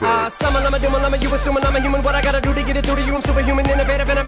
Uh, summon, I'm a demon, I'm a you assuming I'm a human. What I gotta do to get it through to you? I'm superhuman, innovative, and I'm